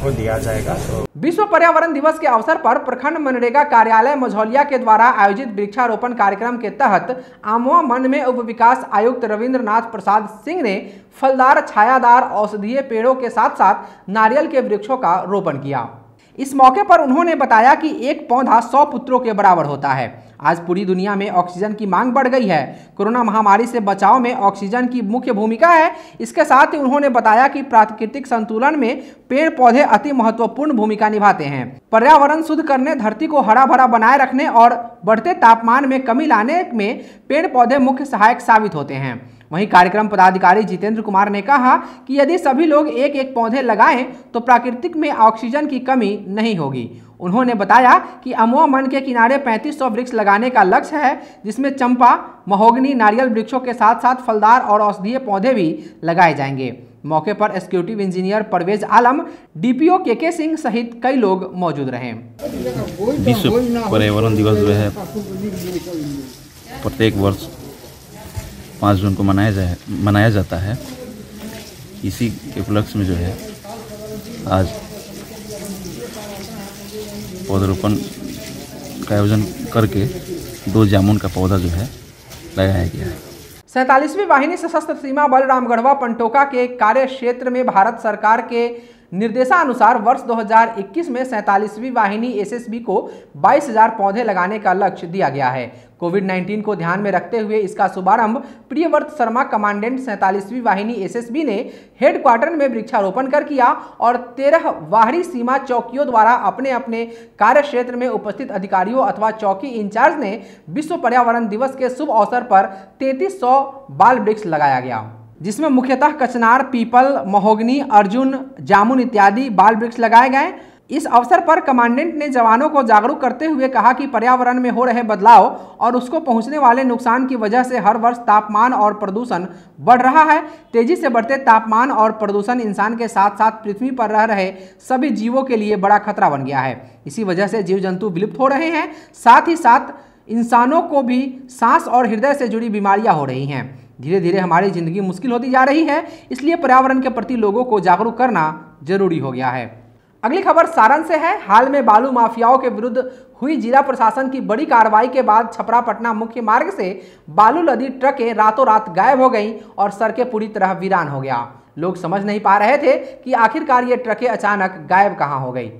उनको दिया जाएगा तो विश्व पर्यावरण दिवस के अवसर पर प्रखंड मनरेगा कार्यालय मझौलिया के द्वारा आयोजित वृक्षारोपण कार्यक्रम के तहत आमवा मन में उप विकास आयुक्त रविन्द्रनाथ प्रसाद सिंह ने फलदार, छायादार, औषधीय पेड़ों के साथ साथ नारियल के वृक्षों का रोपण किया। इस मौके पर उन्होंने बताया कि एक पौधा सौ पुत्रों के बराबर होता है। आज पूरी दुनिया में ऑक्सीजन की मांग बढ़ गई है। कोरोना महामारी से बचाव में ऑक्सीजन की मुख्य भूमिका है। इसके साथ ही उन्होंने बताया कि प्राकृतिक संतुलन में पेड़ पौधे अति महत्वपूर्ण भूमिका निभाते हैं। पर्यावरण शुद्ध करने, धरती को हरा भरा बनाए रखने और बढ़ते तापमान में कमी लाने में पेड़ पौधे मुख्य सहायक साबित होते हैं। वहीं कार्यक्रम पदाधिकारी जितेंद्र कुमार ने कहा कि यदि सभी लोग एक एक पौधे लगाएँ तो प्राकृतिक में ऑक्सीजन की कमी नहीं होगी। उन्होंने बताया कि अमोआ मन के किनारे 3500 वृक्ष लगाने का लक्ष्य है, जिसमें चंपा, महोगनी, नारियल वृक्षों के साथ साथ फलदार और औषधीय पौधे भी लगाए जाएँगे। मौके पर executive engineer Parvez Alam DPO K K Singh सहित कई लोग मौजूद रहे। विश्व पर्यावरण दिवस जो है, प्रत्येक वर्ष पाँच जून को मनाया जाए मनाया जाता है। इसी के उपलक्ष्य में जो है आज पौधरोपण का आयोजन करके दो जामुन का पौधा जो है लगाया गया है। सैतालीसवीं वाहिनी सशस्त्र सीमा बल रामगढ़वा पंटोका के कार्य क्षेत्र में भारत सरकार के निर्देशानुसार वर्ष 2021 में सैंतालीसवीं वाहिनी एसएसबी को 22,000 पौधे लगाने का लक्ष्य दिया गया है। कोविड 19 को ध्यान में रखते हुए इसका शुभारंभ प्रियव्रत शर्मा, कमांडेंट सैंतालीसवीं वाहिनी एसएसबी ने हेडक्वार्टर में वृक्षारोपण कर किया और तेरह बाहरी सीमा चौकियों द्वारा अपने अपने कार्य क्षेत्र में उपस्थित अधिकारियों अथवा चौकी इंचार्ज ने विश्व पर्यावरण दिवस के शुभ अवसर पर तैतीस बाल वृक्ष लगाया गया, जिसमें मुख्यतः कचनार, पीपल, महोगनी, अर्जुन, जामुन इत्यादि बाल वृक्ष लगाए गए। इस अवसर पर कमांडेंट ने जवानों को जागरूक करते हुए कहा कि पर्यावरण में हो रहे बदलाव और उसको पहुँचने वाले नुकसान की वजह से हर वर्ष तापमान और प्रदूषण बढ़ रहा है। तेज़ी से बढ़ते तापमान और प्रदूषण इंसान के साथ साथ पृथ्वी पर रह रहे सभी जीवों के लिए बड़ा खतरा बन गया है। इसी वजह से जीव जंतु विलुप्त हो रहे हैं। साथ ही साथ इंसानों को भी सांस और हृदय से जुड़ी बीमारियाँ हो रही हैं। धीरे धीरे हमारी ज़िंदगी मुश्किल होती जा रही है। इसलिए पर्यावरण के प्रति लोगों को जागरूक करना ज़रूरी हो गया है। अगली खबर सारण से है। हाल में बालू माफियाओं के विरुद्ध हुई जिला प्रशासन की बड़ी कार्रवाई के बाद छपरा पटना मुख्य मार्ग से बालू लदी ट्रकें रातों रात गायब हो गईं और सड़कें पूरी तरह वीरान हो गया। लोग समझ नहीं पा रहे थे कि आखिरकार ये ट्रकें अचानक गायब कहाँ हो गई।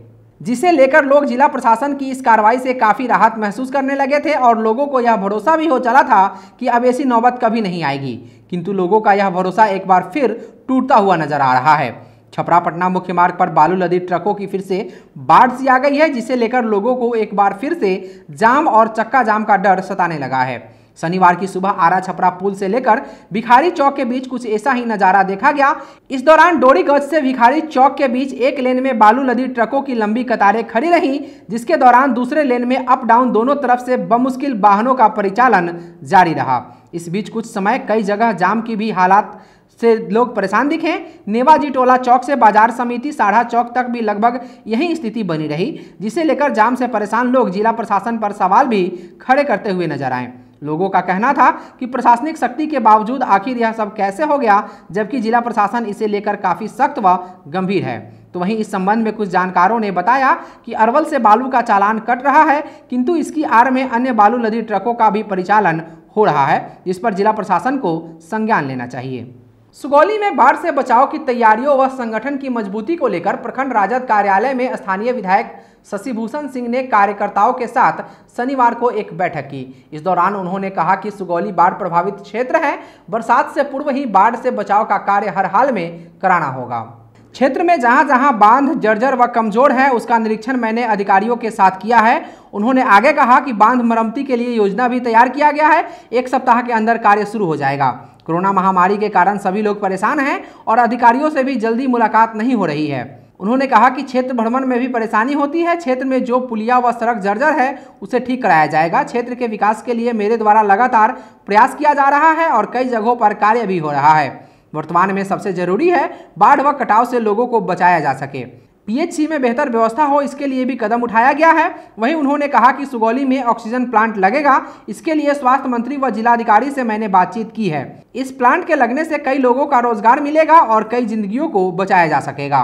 जिसे लेकर लोग जिला प्रशासन की इस कार्रवाई से काफ़ी राहत महसूस करने लगे थे और लोगों को यह भरोसा भी हो चला था कि अब ऐसी नौबत कभी नहीं आएगी। किंतु लोगों का यह भरोसा एक बार फिर टूटता हुआ नज़र आ रहा है। छपरा पटना मुख्य मार्ग पर बालू लदी ट्रकों की फिर से बाढ़ सी आ गई है, जिसे लेकर लोगों को एक बार फिर से जाम और चक्का जाम का डर सताने लगा है। शनिवार की सुबह आरा छपरा पुल से लेकर भिखारी चौक के बीच कुछ ऐसा ही नज़ारा देखा गया। इस दौरान डोरीगंज से भिखारी चौक के बीच एक लेन में बालू लदी ट्रकों की लंबी कतारें खड़ी रहीं, जिसके दौरान दूसरे लेन में अप डाउन दोनों तरफ़ से बमुश्किल वाहनों का परिचालन जारी रहा। इस बीच कुछ समय कई जगह जाम की भी हालात से लोग परेशान दिखे। नेवाजी टोला चौक से बाज़ार समिति साढ़ा चौक तक भी लगभग यही स्थिति बनी रही, जिसे लेकर जाम से परेशान लोग जिला प्रशासन पर सवाल भी खड़े करते हुए नज़र आए। लोगों का कहना था कि प्रशासनिक शक्ति के बावजूद आखिर यह सब कैसे हो गया, जबकि जिला प्रशासन इसे लेकर काफ़ी सख्त व गंभीर है। तो वहीं इस संबंध में कुछ जानकारों ने बताया कि अरवल से बालू का चालान कट रहा है, किंतु इसकी आड़ में अन्य बालू लदी ट्रकों का भी परिचालन हो रहा है, जिस पर जिला प्रशासन को संज्ञान लेना चाहिए। सुगौली में बाढ़ से बचाव की तैयारियों व संगठन की मजबूती को लेकर प्रखंड राजद कार्यालय में स्थानीय विधायक शशिभूषण सिंह ने कार्यकर्ताओं के साथ शनिवार को एक बैठक की। इस दौरान उन्होंने कहा कि सुगौली बाढ़ प्रभावित क्षेत्र है, बरसात से पूर्व ही बाढ़ से बचाव का कार्य हर हाल में कराना होगा। क्षेत्र में जहाँ जहाँ बाँध जर्जर व कमज़ोर है, उसका निरीक्षण मैंने अधिकारियों के साथ किया है। उन्होंने आगे कहा कि बाँध मरम्मती के लिए योजना भी तैयार किया गया है। एक सप्ताह के अंदर कार्य शुरू हो जाएगा। कोरोना महामारी के कारण सभी लोग परेशान हैं और अधिकारियों से भी जल्दी मुलाकात नहीं हो रही है। उन्होंने कहा कि क्षेत्र भ्रमण में भी परेशानी होती है। क्षेत्र में जो पुलिया व सड़क जर्जर है, उसे ठीक कराया जाएगा। क्षेत्र के विकास के लिए मेरे द्वारा लगातार प्रयास किया जा रहा है और कई जगहों पर कार्य भी हो रहा है। वर्तमान में सबसे ज़रूरी है बाढ़ व कटाव से लोगों को बचाया जा सके। पीएचसी में बेहतर व्यवस्था हो, इसके लिए भी कदम उठाया गया है। वहीं उन्होंने कहा कि सुगौली में ऑक्सीजन प्लांट लगेगा, इसके लिए स्वास्थ्य मंत्री व जिलाधिकारी से मैंने बातचीत की है। इस प्लांट के लगने से कई लोगों का रोज़गार मिलेगा और कई जिंदगियों को बचाया जा सकेगा।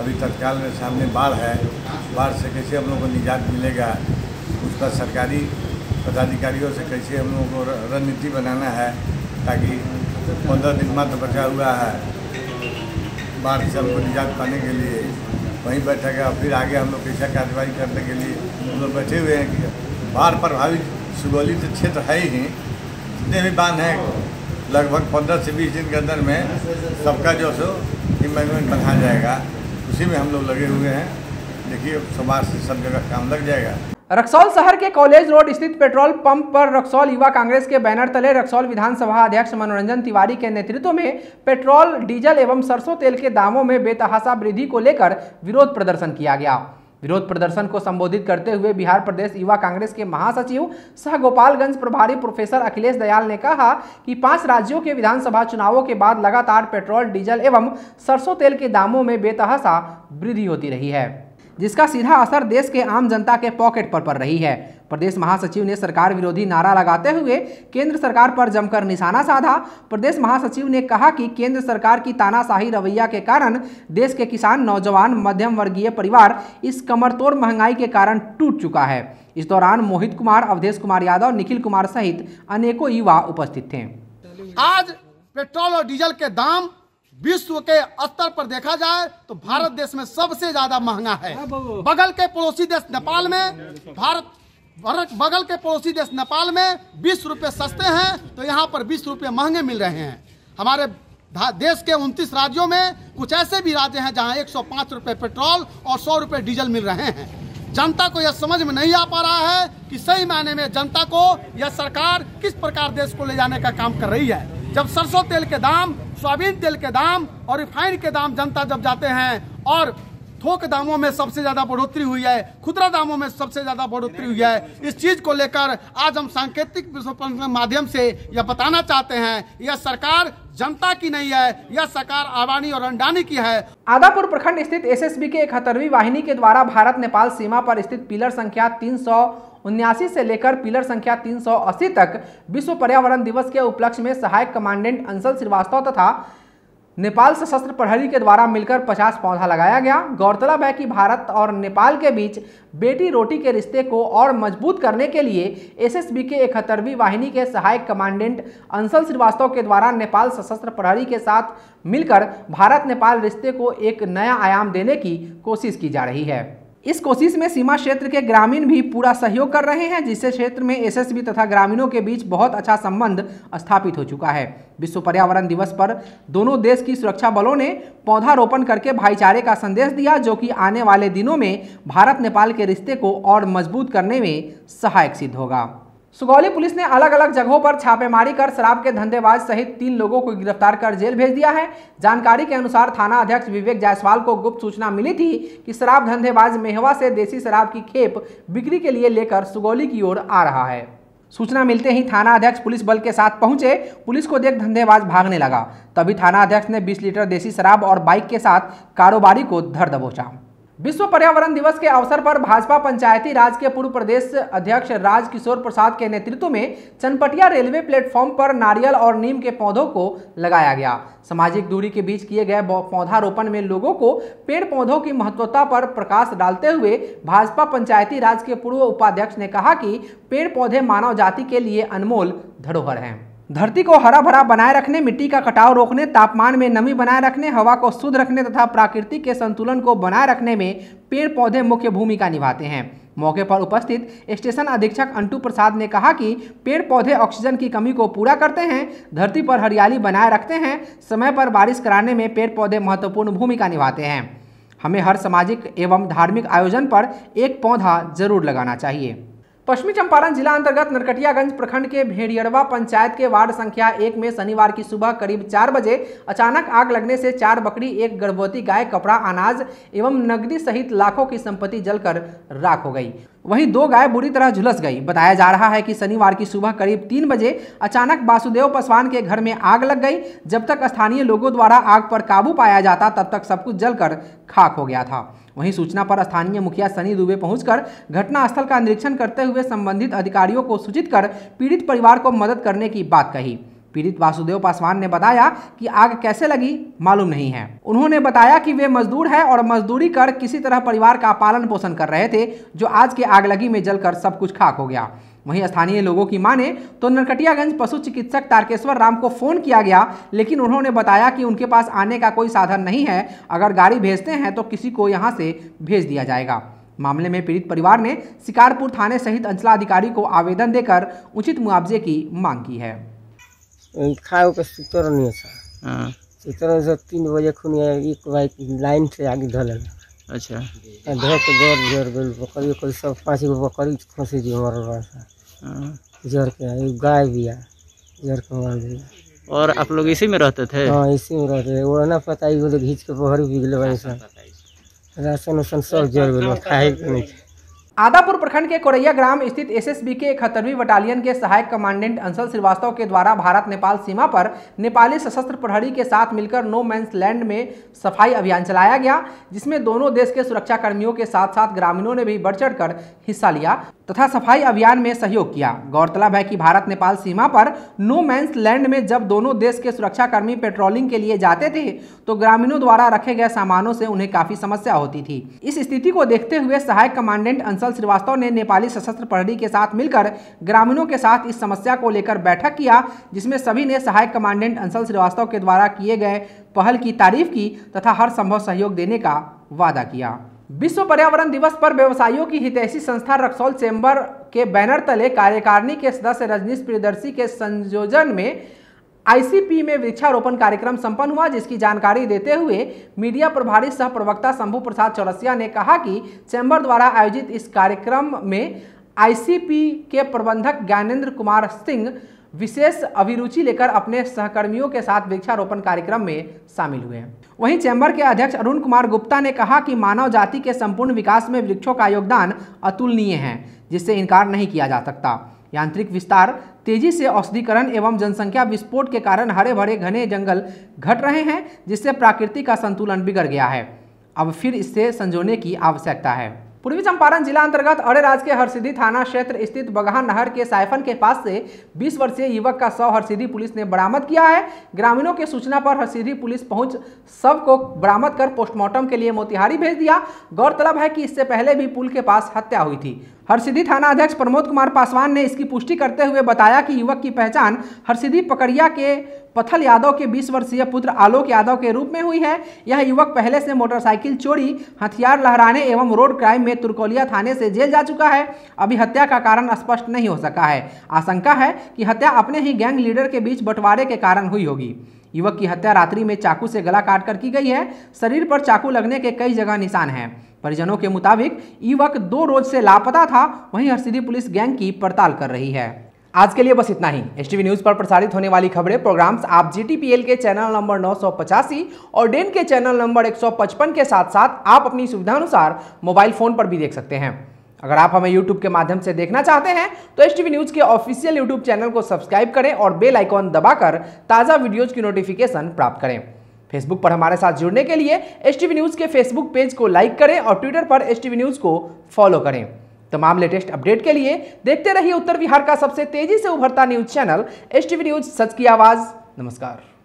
अभी तत्काल में सामने बाढ़ है। बाढ़ से कैसे हम लोग को निजात मिलेगा उस पर सरकारी पदाधिकारियों से कैसे हम लोग को रणनीति बनाना है, ताकि पंद्रह दिन मात्र बचा हुआ है। बाढ़ से हमको निजात पाने के लिए। वहीं बैठा गया, फिर आगे हम लोग कैसा कार्रवाई करने के लिए हम लोग बैठे हुए हैं कि बाढ़ प्रभावित सुगौली तो क्षेत्र है ही जितने भी बाँध हैं, लगभग पंद्रह से बीस दिन के अंदर में सबका जो सो इम्प्लीमेंट बना जाएगा। उसी में हम लोग लगे हुए हैं। देखिए, समाज से सब जगह काम लग जाएगा। रक्सौल शहर के कॉलेज रोड स्थित पेट्रोल पंप पर रक्सौल युवा कांग्रेस के बैनर तले रक्सौल विधानसभा अध्यक्ष मनोरंजन तिवारी के नेतृत्व में पेट्रोल, डीजल एवं सरसों तेल के दामों में बेतहासा वृद्धि को लेकर विरोध प्रदर्शन किया गया। विरोध प्रदर्शन को संबोधित करते हुए बिहार प्रदेश युवा कांग्रेस के महासचिव सह गोपालगंज प्रभारी प्रोफेसर अखिलेश दयाल ने कहा कि पाँच राज्यों के विधानसभा चुनावों के बाद लगातार पेट्रोल, डीजल एवं सरसों तेल के दामों में बेतहासा वृद्धि होती रही है। जिसका सीधा असर देश के आम जनता के पॉकेट पर पड़ रही है। प्रदेश महासचिव ने सरकार विरोधी नारा लगाते हुए केंद्र सरकार पर जमकर निशाना साधा। प्रदेश महासचिव ने कहा कि केंद्र सरकार की तानाशाही रवैया के कारण देश के किसान, नौजवान मध्यम वर्गीय परिवार इस कमरतोड़ महँगाई के कारण टूट चुका है। इस दौरान मोहित कुमार, अवधेश कुमार यादव, निखिल कुमार सहित अनेकों युवा उपस्थित थे। आज पेट्रोल और डीजल के दाम विश्व के स्तर पर देखा जाए तो भारत देश में सबसे ज़्यादा महँगा है। बगल के पड़ोसी देश नेपाल में भारत बगल के पड़ोसी देश नेपाल में बीस रुपए सस्ते हैं तो यहाँ पर बीस रुपए महँगे मिल रहे हैं। हमारे देश के 29 राज्यों में कुछ ऐसे भी राज्य हैं जहाँ 105 रुपए पेट्रोल और 100 रुपए डीजल मिल रहे हैं। जनता को यह समझ में नहीं आ पा रहा है कि सही मायने में जनता को यह सरकार किस प्रकार देश को ले जाने का काम कर रही है। जब सरसों तेल के दाम, सोयाबीन तेल के दाम और रिफाइन के दाम जनता जब जाते हैं और थोक दामों में सबसे ज़्यादा बढ़ोतरी हुई है, खुदरा दामों में सबसे ज़्यादा बढ़ोतरी हुई है, इस चीज़ को लेकर आज हम सांकेतिक माध्यम से यह बताना चाहते हैं, यह सरकार जनता की नहीं है, यह सरकार आवानी और अंडानी की है। आदापुर प्रखंड स्थित एसएसबी के इकहत्तरवीं वाहिनी के द्वारा भारत नेपाल सीमा पर स्थित पिलर संख्या तीन सौ उन्यासी से लेकर पिलर संख्या 380 तक विश्व पर्यावरण दिवस के उपलक्ष्य में सहायक कमांडेंट अंशल श्रीवास्तव तथा नेपाल सशस्त्र प्रहरी के द्वारा मिलकर 50 पौधा लगाया गया। गौरतलब है कि भारत और नेपाल के बीच बेटी रोटी के रिश्ते को और मज़बूत करने के लिए एसएसबी के इकहत्तरवीं वाहिनी के सहायक कमांडेंट अंशल श्रीवास्तव के द्वारा नेपाल सशस्त्र प्रहरी के साथ मिलकर भारत नेपाल रिश्ते को एक नया आयाम देने की कोशिश की जा रही है। इस कोशिश में सीमा क्षेत्र के ग्रामीण भी पूरा सहयोग कर रहे हैं, जिससे क्षेत्र में एसएसबी तथा ग्रामीणों के बीच बहुत अच्छा संबंध स्थापित हो चुका है। विश्व पर्यावरण दिवस पर दोनों देश की सुरक्षा बलों ने पौधारोपण करके भाईचारे का संदेश दिया, जो कि आने वाले दिनों में भारत नेपाल के रिश्ते को और मज़बूत करने में सहायक सिद्ध होगा। सुगौली पुलिस ने अलग अलग जगहों पर छापेमारी कर शराब के धंधेबाज सहित तीन लोगों को गिरफ़्तार कर जेल भेज दिया है। जानकारी के अनुसार थाना अध्यक्ष विवेक जायसवाल को गुप्त सूचना मिली थी कि शराब धंधेबाज मेहवा से देसी शराब की खेप बिक्री के लिए लेकर सुगौली की ओर आ रहा है। सूचना मिलते ही थाना अध्यक्ष पुलिस बल के साथ पहुँचे। पुलिस को देख धंधेबाज भागने लगा। तभी थाना अध्यक्ष ने 20 लीटर देसी शराब और बाइक के साथ कारोबारी को धर दबोचा। विश्व पर्यावरण दिवस के अवसर पर भाजपा पंचायती राज के पूर्व प्रदेश अध्यक्ष राज किशोर प्रसाद के नेतृत्व में चनपटिया रेलवे प्लेटफॉर्म पर नारियल और नीम के पौधों को लगाया गया। सामाजिक दूरी के बीच किए गए पौधारोपण में लोगों को पेड़ पौधों की महत्वता पर प्रकाश डालते हुए भाजपा पंचायती राज के पूर्व उपाध्यक्ष ने कहा कि पेड़ पौधे मानव जाति के लिए अनमोल धरोहर हैं। धरती को हरा भरा बनाए रखने, मिट्टी का कटाव रोकने, तापमान में नमी बनाए रखने, हवा को शुद्ध रखने तथा प्राकृतिक के संतुलन को बनाए रखने में पेड़ पौधे मुख्य भूमिका निभाते हैं। मौके पर उपस्थित स्टेशन अधीक्षक अंटू प्रसाद ने कहा कि पेड़ पौधे ऑक्सीजन की कमी को पूरा करते हैं, धरती पर हरियाली बनाए रखते हैं, समय पर बारिश कराने में पेड़ पौधे महत्वपूर्ण भूमिका निभाते हैं। हमें हर सामाजिक एवं धार्मिक आयोजन पर एक पौधा ज़रूर लगाना चाहिए। पश्चिमी चंपारण जिला अंतर्गत नरकटियागंज प्रखंड के भेड़ियड़वा पंचायत के वार्ड संख्या एक में शनिवार की सुबह करीब चार बजे अचानक आग लगने से चार बकरी, एक गर्भवती गाय, कपड़ा, अनाज एवं नकदी सहित लाखों की संपत्ति जलकर राख हो गई। वहीं दो गाय बुरी तरह झुलस गई। बताया जा रहा है कि शनिवार की सुबह करीब तीन बजे अचानक वासुदेव पासवान के घर में आग लग गई। जब तक स्थानीय लोगों द्वारा आग पर काबू पाया जाता, तब तक सब कुछ जलकर खाक हो गया था। वहीं सूचना पर स्थानीय मुखिया सनी दुबे पहुंचकर घटनास्थल का निरीक्षण करते हुए संबंधित अधिकारियों को सूचित कर पीड़ित परिवार को मदद करने की बात कही। पीड़ित वासुदेव पासवान ने बताया कि आग कैसे लगी, मालूम नहीं है। उन्होंने बताया कि वे मजदूर हैं और मजदूरी कर किसी तरह परिवार का पालन पोषण कर रहे थे, जो आज के आग लगी में जलकर सब कुछ खाक हो गया। वहीं स्थानीय लोगों की माने तो नरकटियागंज पशु चिकित्सक तारकेश्वर राम को फ़ोन किया गया लेकिन उन्होंने बताया कि उनके पास आने का कोई साधन नहीं है। अगर गाड़ी भेजते हैं तो किसी को यहाँ से भेज दिया जाएगा। मामले में पीड़ित परिवार ने शिकारपुर थाने सहित अंचलाधिकारी को आवेदन देकर उचित मुआवजे की मांग की है। खाओ के सुतर नहीं था सुतर से तीन बजे खुन एक बाइक लाइन से आगे धल अच्छा। धो के ज़ोर ज़ोर गल बकरी कोई सब पाँच गो बकरी फंसी जी मरल बा ज़ोर के है गाय भी है जर के मर गई और आप लोग इसी में रहते थे? हाँ इसी में रहते वो ना पता ही बोले घींच के बहर बनी सब राशन उशन सब जर गए खाए नहीं नहीं आदापुर प्रखंड के कोरैया ग्राम स्थित एसएसबी के इकहत्तरवीं बटालियन के सहायक कमांडेंट अंशल श्रीवास्तव के द्वारा भारत नेपाल सीमा पर नेपाली सशस्त्र प्रहरी के साथ मिलकर नो मैंस लैंड में सफ़ाई अभियान चलाया गया, जिसमें दोनों देश के सुरक्षा कर्मियों के साथ साथ ग्रामीणों ने भी बढ़ चढ़ हिस्सा लिया तथा सफ़ाई अभियान में सहयोग किया। गौरतलब है कि भारत नेपाल सीमा पर नो मैंस लैंड में जब दोनों देश के सुरक्षाकर्मी पेट्रोलिंग के लिए जाते थे तो ग्रामीणों द्वारा रखे गए सामानों से उन्हें काफ़ी समस्या होती थी। इस स्थिति को देखते हुए सहायक कमांडेंट अंशल श्रीवास्तव ने नेपाली सशस्त्र प्रहरी के साथ मिलकर ग्रामीणों के साथ इस समस्या को लेकर बैठक किया, जिसमें सभी ने सहायक कमांडेंट अंशल श्रीवास्तव के द्वारा किए गए पहल की तारीफ़ की तथा हर संभव सहयोग देने का वादा किया। विश्व पर्यावरण दिवस पर व्यवसायियों की हितैषी संस्था रक्सौल चेंबर के बैनर तले कार्यकारिणी के सदस्य रजनीश प्रियदर्शी के संयोजन में आईसीपी में वृक्षारोपण कार्यक्रम संपन्न हुआ, जिसकी जानकारी देते हुए मीडिया प्रभारी सह प्रवक्ता शंभू प्रसाद चौरसिया ने कहा कि चैम्बर द्वारा आयोजित इस कार्यक्रम में आईसीपी के प्रबंधक ज्ञानेंद्र कुमार सिंह विशेष अभिरुचि लेकर अपने सहकर्मियों के साथ वृक्षारोपण कार्यक्रम में शामिल हुए वहीं चैम्बर के अध्यक्ष अरुण कुमार गुप्ता ने कहा कि मानव जाति के संपूर्ण विकास में वृक्षों का योगदान अतुलनीय है, जिससे इनकार नहीं किया जा सकता। यांत्रिक विस्तार, तेज़ी से औषधिकरण एवं जनसंख्या विस्फोट के कारण हरे भरे घने जंगल घट रहे हैं, जिससे प्राकृतिक का संतुलन बिगड़ गया है। अब फिर इससे संजोने की आवश्यकता है। पूर्वी चंपारण जिला अंतर्गत अड़ेराज के हरसिद्धि थाना क्षेत्र स्थित बगहा नहर के साइफन के पास से 20 वर्षीय युवक का शव हरसिद्धि पुलिस ने बरामद किया है। ग्रामीणों के सूचना पर हरसिद्धि पुलिस पहुँच शव को बरामद कर पोस्टमार्टम के लिए मोतिहारी भेज दिया। गौरतलब है कि इससे पहले भी पुल के पास हत्या हुई थी। हरसिद्धि थाना अध्यक्ष प्रमोद कुमार पासवान ने इसकी पुष्टि करते हुए बताया कि युवक की पहचान हरसिद्धि पकड़िया के पथल यादव के 20 वर्षीय पुत्र आलोक यादव के रूप में हुई है। यह युवक पहले से मोटरसाइकिल चोरी, हथियार लहराने एवं रोड क्राइम में तुरकोलिया थाने से जेल जा चुका है। अभी हत्या का कारण स्पष्ट नहीं हो सका है। आशंका है कि हत्या अपने ही गैंग लीडर के बीच बंटवारे के कारण हुई होगी। युवक की हत्या रात्रि में चाकू से गला काटकर की गई है। शरीर पर चाकू लगने के कई जगह निशान हैं। परिजनों के मुताबिक, युवक दो रोज से लापता था। वहीं हरसिद्धि पुलिस गैंग की पड़ताल कर रही है। आज के लिए बस इतना ही। एस न्यूज़ पर प्रसारित होने वाली खबरें प्रोग्राम्स आप जीटीपीएल के चैनल नंबर नौ सौ पचासी और डेन के चैनल नंबर 155 के साथ साथ आप अपनी सुविधानुसार मोबाइल फ़ोन पर भी देख सकते हैं। अगर आप हमें YouTube के माध्यम से देखना चाहते हैं तो एस न्यूज़ के ऑफिशियल YouTube चैनल को सब्सक्राइब करें और बेल आइकॉन दबाकर ताज़ा वीडियोज़ की नोटिफिकेशन प्राप्त करें। फेसबुक पर हमारे साथ जुड़ने के लिए एस न्यूज़ के फेसबुक पेज को लाइक करें और ट्विटर पर एस न्यूज़ को फॉलो करें। तमाम लेटेस्ट अपडेट के लिए देखते रहिए उत्तर बिहार का सबसे तेज़ी से उभरता न्यूज़ चैनल एस न्यूज़, सच की आवाज़। नमस्कार।